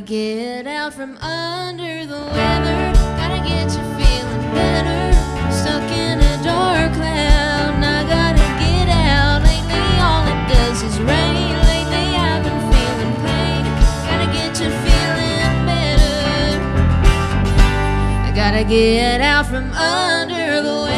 Gotta get out from under the weather. Gotta get you feeling better. Stuck in a dark cloud. I gotta get out. Lately, all it does is rain. Lately, I've been feeling pain. Gotta get you feeling better. I gotta get out from under the weather.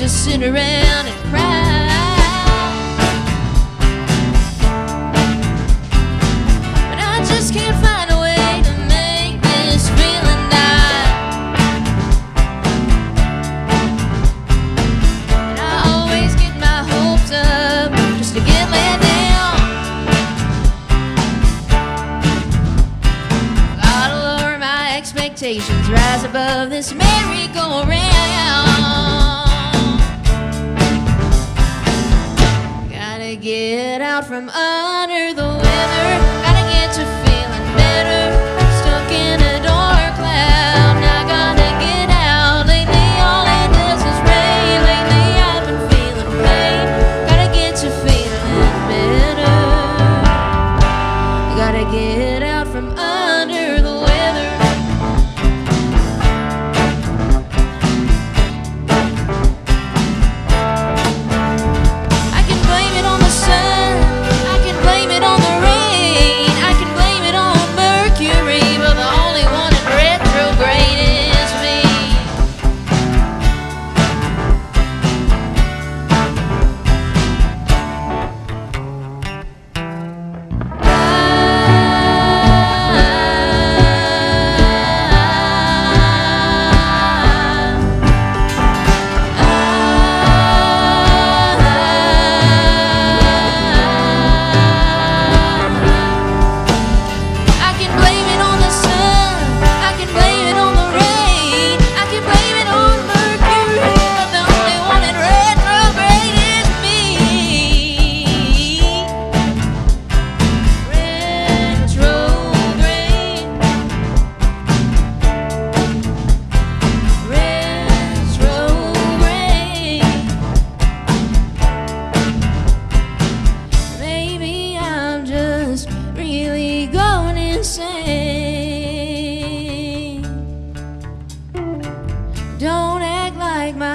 Just sit around and cry. But I just can't find a way to make this feeling die. And I always get my hopes up just to get let down. Gotta lower my expectations, rise above this merry-go-round. Get out from under the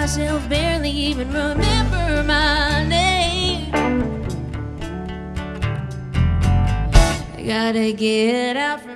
myself, barely even remember my name. I gotta get out from.